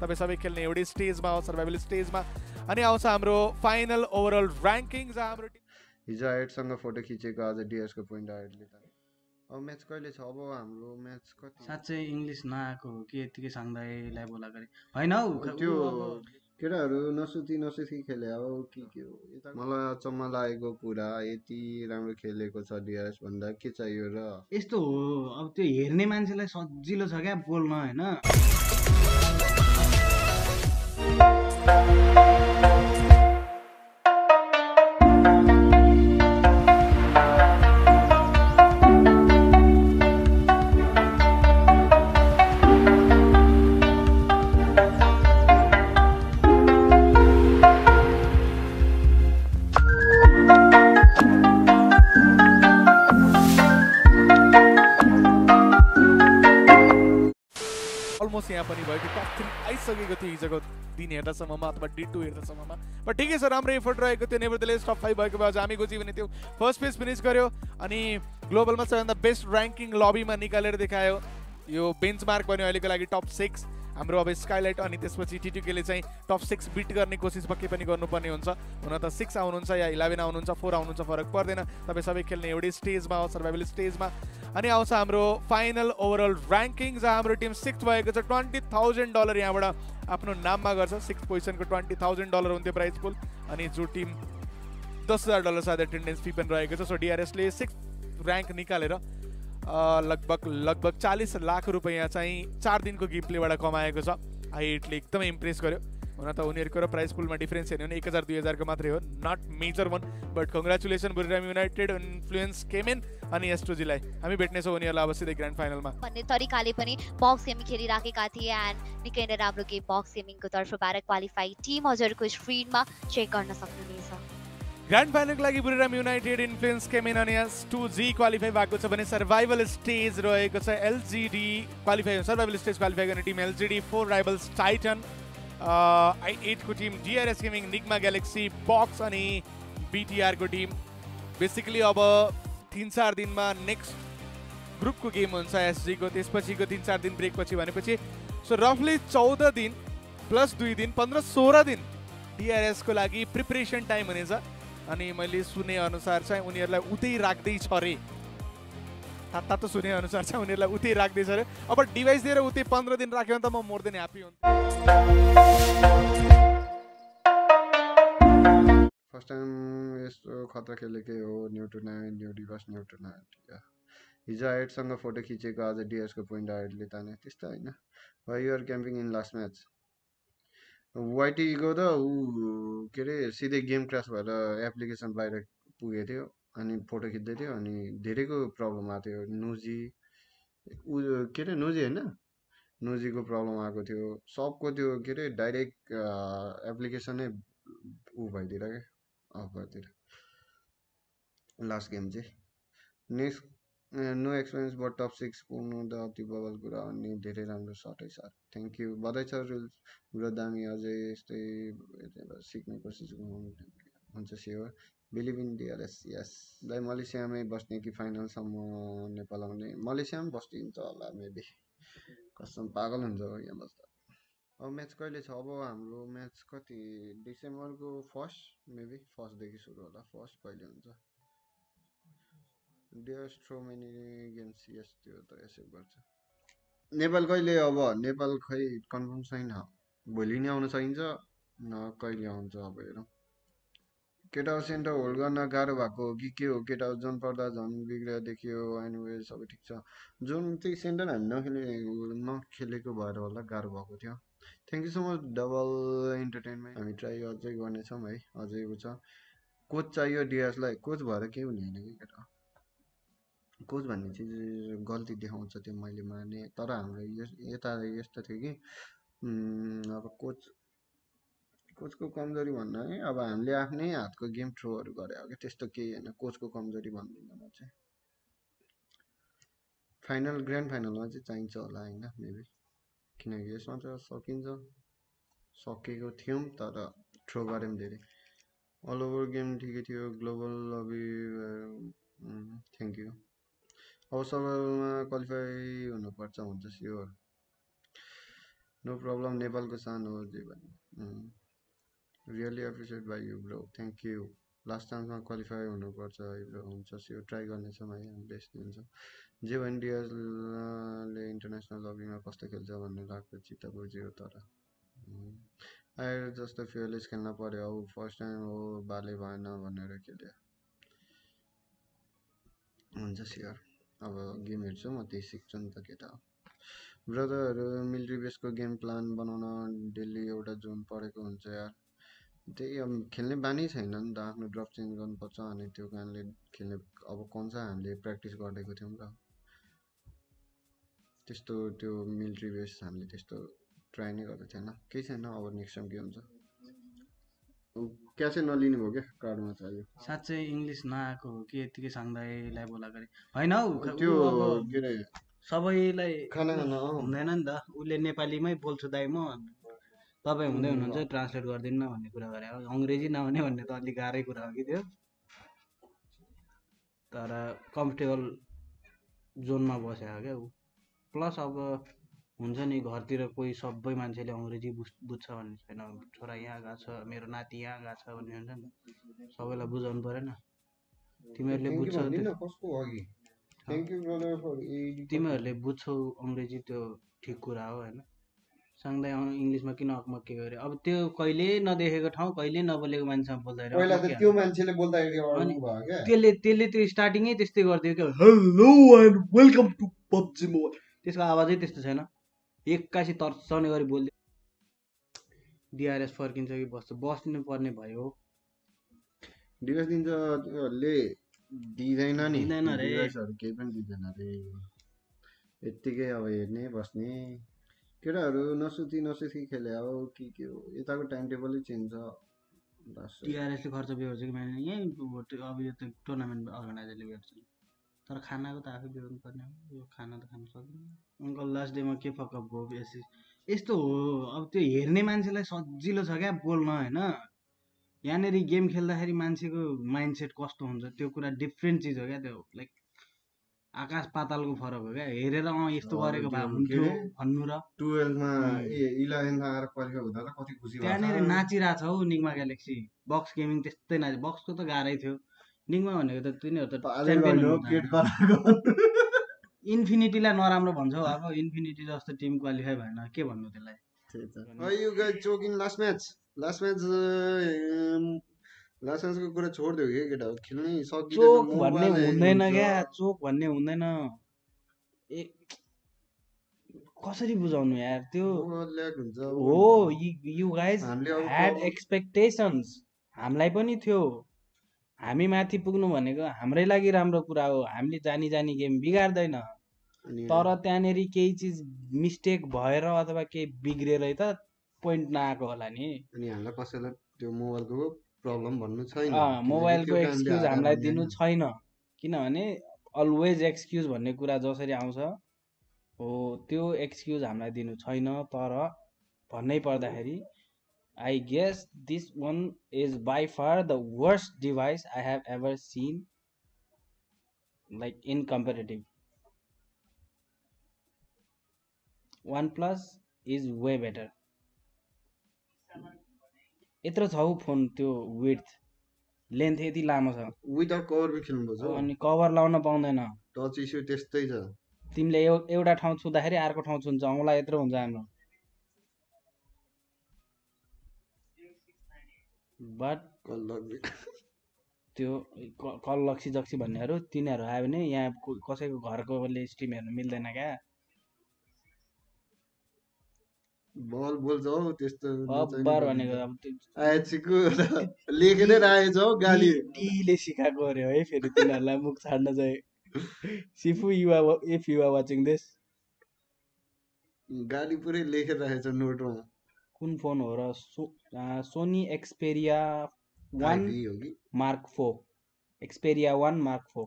तपाईँ सबै खेल्ने एउटै स्टेजमा हो सर्भाइभल स्टेजमा अनि आउँछ हाम्रो फाइनल ओभरअल ऱ्याङ्किङ हाम्रो हिजो आइटसँग फोटो खिचेको आज डिएसको पोइन्ट आइटले त अब म्याच कहिले छ अब हाम्रो म्याच कति साँच्चै इङ्ग्लिस नआएको हो कि यत्तिकै साङ्दाईलाई बोला गरे होइन हौ त्यो केटाहरू नसुती नसुती खेले अब के के हो मलाई अचम्म लागेको कुरा यति राम्रो खेलेको छ डिआरएस भन्दा के चाहियो र यस्तो हो अब त्यो हेर्ने मान्छेलाई सजिलो छ क्या बोल्न होइन Bye. कि टप थ्री आइसकेको थियो हिजोको दिन हेर्दासम्ममा अथवा डी टू हेर्दासम्ममा बट ठिकै छ राम्रो एफर्ट रहेको थियो नेभरदलेस टप फाइभ भएको भए हामी गोजी भने त्यो फर्स्ट पेज फिनिस गर्यो अनि ग्लोबलमा सबैभन्दा बेस्ट ऱ्याङ्किङ लबीमा निकालेर देखायो यो बेन्च मार्क बन्यो अहिलेको लागि टप सिक्स हाम्रो अब स्काइलाइट अनि त्यसपछि टिटिकेले चाहिँ टप सिक्स बिट गर्ने कोसिस पक्कै पनि गर्नुपर्ने हुन्छ हुन त सिक्स आउनुहुन्छ या इलेभेन आउनुहुन्छ फोर आउनुहुन्छ फरक पर्दैन तपाईँ सबै खेल्ने एउटै स्टेजमा हो सर्भाइभल स्टेजमा अनि आउँछ हाम्रो फाइनल ओभरअल जहाँ हाम्रो टिम सिक्स भएको छ ट्वेन्टी थाउजन्ड डलर यहाँबाट आफ्नो नाममा गर्छ सिक्स पोजिसनको ट्वेन्टी थाउजन्ड डलर हुन्थ्यो प्राइज पुल अनि जो टिम दस हज़ार डलर सायद एटेन्डेन्स फ़ी पनि सो डिआरएसले सिक्स ऱ्याङ्क निकालेर लगभग लगभग चालिस लाख रुपियाँ चाहिँ चार दिनको गेम प्लेबाट कमाएको छ आइएटले एकदमै इम्प्रेस गर्यो हुन त उनीहरूको र प्राइस पुलमा डिफ्रेन्स हेर्यो भने एक हजार दुई हजारको मात्रै हो not major one but congratulation Buriram United Influence Cayman अनि एस्ट्रोजीलाई हामी भेट्नेछौँ उनीहरूलाई अब सिधै ग्रान्ड फाइनलमा भन्ने तरिकाले पनि बक्स गेमिङ खेलिराखेका थिए एन्ड निकै नै राम्रो गेम बक्स गेमिङको तर्फबाट क्वालिफाई टिम हजुरको स्क्रिनमा चेक गर्न सक्नुहुनेछ। ग्रान्ड फाइनलको लागि बुरिराम युनाइटेड इन्फ्लुएन्स केमेन अनि एस टू जी क्वालिफाई भएको छ भने सर्भाइभल स्टेज रहेको छ। LGD qualify survival stage qualify गर्ने team LGD four Rivals Titan I एटको team DRS gaming Nigma Galaxy box अनि बिटिआरको टिम बेसिकली अब, तिन चार दिनमा नेक्स्ट ग्रुपको गेम हुन्छ एसजीको त्यसपछिको तिन चार दिन ब्रेकपछि भनेपछि सो रफली चौध दिन प्लस दुई दिन, पन्ध्र सोह्र दिन डिआरएसको लागि प्रिपरेसन टाइम हुनेछ। अनि मैले सुने अनुसार चाहिँ उनीहरूलाई उतै राख्दैछ अरे तातो सुने अनुसार चाहिँ उनीहरूलाई उतै राख्दैछ अरे। अब डिभाइस दिएर उतै पन्ध्र दिन राख्यो भने त म मोर देन ह्याप्पी हुन्छु। फर्स्ट टाइम यस्तो खतरा खेलेकै हो? न्यू टु नाइट न्यू डिभर्स न्यू टु नाइट हिजो आइटसँग फोटो खिचेको आज डिएसको पोइन्ट आइटले ताने त्यस्तो होइन। Why you're camping in last match वाइटीको त ऊ के अरे सिधै गेम क्रास भएर एप्लिकेसन बाहिर पुगेको थियो। अनि फोटो खिच्दै थियो अनि धेरैको प्रब्लम आएको थियो। नुजी ऊ के अरे नुजी होइन? नुजीको प्रब्लम आएको थियो। सबको त्यो के अरे डाइरेक्ट एप्लिकेसनै ऊ भइदिएर क्या अफ भइदिएर लास्ट गेम चाहिँ। Next no experience but top six पुग्नु त अति बबल कुरा अनि धेरै राम्रो सटै सर थ्याङ्क यू बधाई छ रुल्स हाम्रो दामी अझै यस्तै सिक्ने कोसिस गर्नु। हुन्छ स्योर बिलिभ इन डिआरएस यस दाइ मलेसियामै बस्ने कि फाइनलसम्म नेपाल आउने मलेसियामा बस्दिन्छ होला मेबी कसम पागल हुन्छ हो यहाँ बस्दा। अब म्याच कहिले छ? अब हाम्रो म्याच कति? डिसेम्बरको फर्स्ट मेबी फर्स्टदेखि सुरु होला फर्स्ट कहिले हुन्छ। डियर्स थ्रो मेनी गेम्स यस त्यो त यसो गर्छ। नेपाल कहिले अब? नेपाल खै कन्फर्म छैन। भोलि नै आउन सकिन्छ न कहिले आउँछ अब हेरौँ। केटा सेन्टर होल्ड गर्न गाह्रो भएको हो कि के हो? केटा जोन पर्दा झन् बिग्रियो देखियो एनिवे सबै ठिक छ। जोन चाहिँ सेन्टर हामी नखेले नखेलेको भएर होला गाह्रो भएको थियो। Thank you so much double entertainment हामी ट्राई अझै गर्नेछौँ है अझै उ छ। कोच चाहियो डिएसलाई कोच भएर केही हुने होइन कि केटा कोच भन्ने चिज गल्ती देखाउँछ त्यो मैले माने तर हाम्रो यस यता यस्तो थियो कि अब कोच कोचको कमजोरी भन्दा है अब हामीले आफ्नै हातको गेम थ्रोहरू गरे हो क्या त्यस्तो केही होइन कोचको कमजोरी भन्दिनँ म चाहिँ। फाइनल ग्रान्ड फाइनलमा चाहिँ चाहिन्छ होला होइन मेबी किनकि यसमा त सकिन्छ। सकेको थियौँ तर थ्रो गऱ्यौँ धेरै। अल ओभर गेम ठिकै थियो ग्लोबल लबी थ्याङ्क यू अब सर्भाइभलमा क्वालिफाई हुनुपर्छ हुन्छ स्योर नो प्रब्लम नेपालको सानो जे भने really appreciate by you bro thank you last चान्समा क्वालिफाई हुनुपर्छ है ब्रो हुन्छ त्यो ट्राई गर्नेछौँ है हामी बेस्ट दिन्छौँ। जे भने डिएसले इन्टरनेसनल लबीमा कस्तो खेल्छ भन्ने लाग्छ चित्त बुझ्यो तर। आएर जस्तो फियरलेस खेल्न पऱ्यो अब फर्स्ट टाइम हो बाले भएन भनेर खेल्यो। हुन्छ स्योर अब गेम हेर्छु म त्यही सिक्छु नि त केटा। ब्रदरहरू मिलिट्री बेसको गेम प्लान बनाउन डेली एउटा जोन पढेको हुन्छ यार। त्यही अब खेल्ने बानी छैन नि त आफ्नो ड्रप चेन्ज गर्नुपर्छ अनि त्यो कारणले खेल्ने अब कन्छ हामीले प्र्याक्टिस गरेको थियौँ र त्यस्तो त्यो मिलिट्री बेस हामीले त्यस्तो ट्राई नै गरेको थिएन। केही छैन अब नेक्स्ट टाइम के हुन्छ? क्यासै नलिनु भयो क्या कार्डमा चाहियो साँच्चै इङ्ग्लिस नआएको हो कि यत्तिकै साङ्दाईलाई बोलाएको अरे होइन हौ त्यो के अरे? सबैलाई खाना खाना। हुँदैन नि त उसले नेपालीमै बोल्छु दाइ म। तपाईँ हुँदै हुनुहुन्छ ट्रान्सलेट गरिदिनु न भन्ने कुरा गरे हो अङ्ग्रेजी नहुने भन्ने त अलिक गाह्रै कुरा हो कि त्यो? तर कम्फर्टेबल जोनमा बस्यो क्या ऊ। प्लस अब हुन्छ नि घरतिर कोही सबै मान्छेले अङ्ग्रेजी बुझ बुझ्छ भन्ने छैन। छोरा यहाँ गएको छ मेरो नाति यहाँ गएको छ भन्ने हुन्छ नि त। सबैलाई बुझाउनु परेन। तिमीहरूले बुझ्छौ तिमीहरूले बुझ्छौ अङ्ग्रेजी त्यो ठिक कुरा हो होइन? सँगै अँ- इङ्ग्लिसमा किन अकमक्के गऱ्यो अब त्यो कहिले नदेखेको ठाउँ कहिले नबोलेको मान्छेसँग बोल्दाखेरि पहिला त त्यो। मान्छेले बोल्दाखेरि अनि त्यसले त्यसले त्यो स्टार्टिङै त्यस्तै गरिदियो क्या। Hello and welcome to PUBG mobile त्यसको आवाजै त्यस्तो छैन। एक्कासी तर्साउने गरी बोलिदियो डिआरएस फर्किन्छ कि बस्छ? बस्नु पर्ने भयो। डिभेस दिन्छ त्योहरूले दिँदैन नि। दिँदैन रे। केही पनि दिँदैन रे। यत्तिकै अब हेर्ने बस्ने। केटाहरू नसुती नसुती खेले अब के के हो? यताको टाइम टेबलै चेन्ज छ। बस टिआरएसले खर्च बिहोर्छ कि माने? यहीँ अब यो त टुर्नामेन्ट अर्गनाइजरले बिहोर्छ। तर खानाको त आफै बिहोर्नु पर्ने हो। यो खाना त खानु सक्दैन। अङ्कल लास्ट डेमा के फकअप भयो? यस यस्तो हो। अब त्यो हेर्ने मान्छेलाई सजिलो छ क्या बोल्न होइन? यहाँनिर गेम खेल्दाखेरि मान्छेको माइन्ड सेट कस्तो हुन्छ? त्यो कुरा डिफ्रेन्ट चिज हो क्या त्यो। लाइक आकाश पातालको फरक हो क्या? हेरेर अँ यस्तो गरेको भए हुन्थ्यो? भन्नु र। टुवेल्भमा इलेभेनमा आएर क्वालिफाई हुँदा त कति खुसी त्यहाँनिर। नाचिरहेको छ हौ निगमा ग्यालेक्सी। बक्स गेमिङ त्यस्तै नाच बक्सको त गाह्रै थियो। निगमा भनेको त तिनीहरू त। इन्फिनिटीलाई नराम्रो भन्छौ अब इन्फिनिटी जस्तो टिम क्वालिफाई भएन। के भन्नु त्यसलाई? Why you guys choking last match? Last match, uh, last match को कुरा छोडिदियो कि केटा? खेल्नै सकिँदैन चोक भन्ने हुँदैन। क्या चोक भन्ने हुँदैन। ए कसरी बुझाउनु यार त्यो? हो यु गाइज ह्याड एक्सपेक्टेसन्स हामीलाई पनि थियो। हामी माथि पुग्नु भनेको हाम्रै लागि राम्रो कुरा हो। हामीले जानी जानी गेम बिगार्दैन। तर त्यहाँनिर केही चिज मिस्टेक भएर अथवा केही बिग्रेरै त पोइन्ट नआएको होला नि। अनि हामीलाई कसैलाई त्यो मोबाइलको प्रब्लम भन्नु छैन। मोबाइलको एक्सक्युज हामीलाई दिनु। छैन। किनभने अलवेज एक्सक्युज भन्ने कुरा जसरी आउँछ हो त्यो एक्सक्युज हामीलाई दिनु छैन। तर भन्नै पर्दाखेरि I guess this one is by far the worst device I have ever seen like in comparative OnePlus is way better यत्रो छ हौ फोन त्यो विथ लेन्थ यति लामो छ। विदाउट कभर पनि खेल्नुपर्छ अनि कभर लाउन पाउँदैन। टच इस्यु त्यस्तै छ। तिमीले एउ- एउटा ठाउँ छुँदाखेरि अर्को ठाउँ छुन्छ। औँला यत्रो हुन्छ हाम्रो। बट त्यो कल लक्सी जक्सी भन्नेहरू तिनीहरू आयो भने यहाँ कसैको घरकोले स्ट्रिम हेर्नु मिल्दैन क्या? बल बोल्छ हौ त्यस्तो आएछिको लेखेरै राखेछ हौ गाली। डीले सिकाएको अरे है फेरि तिनीहरूलाई मुख छाड्न चाहिँ। सिफु युवा इफ युवा वाचिङ दिस गाली पुरै लेखेर राखेछ नोटमा। कुन फोन हो र so Sony Xperia one mark four. Xperia one mark four.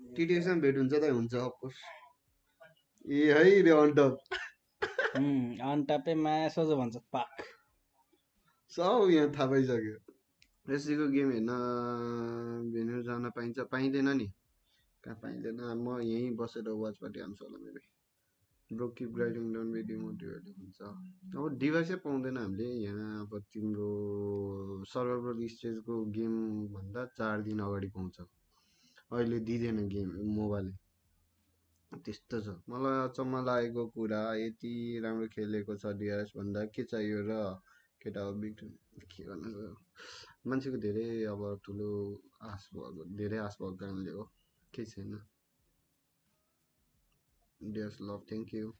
टिटिएसमा भेट हुन्छ त हुन्छ अफकोर्स। ए है रे अन्टप अन्टापे माया सोझो भन्छ पाक। सब यहाँ थाहा पाइसक्यो। एससीको गेम हेर्न भेन्यु जान पाइन्छ पाइँदैन नि। कहाँ पाइँदैन? म यहीँ बसेर वाच पार्टी हाल्छु होला मेरो bro keep grinding don't be हुन्छ। अब डिभाइसै पाउँदैन हामीले। यहाँ अब तिम्रो सर्भर स्टेजको गेमभन्दा चार दिन अगाडि पाउँछ। अहिले दिँदैन गेम मोबाइल त्यस्तो छ। मलाई अचम्म लागेको कुरा यति राम्रो खेलेको छ डिआरएस भन्दा के चाहियो र? केटा हो बिग के गर्नु मान्छेको धेरै अब ठुलो आश भएको धेरै आश भएको कारणले हो। केही छैन। Dears love thank you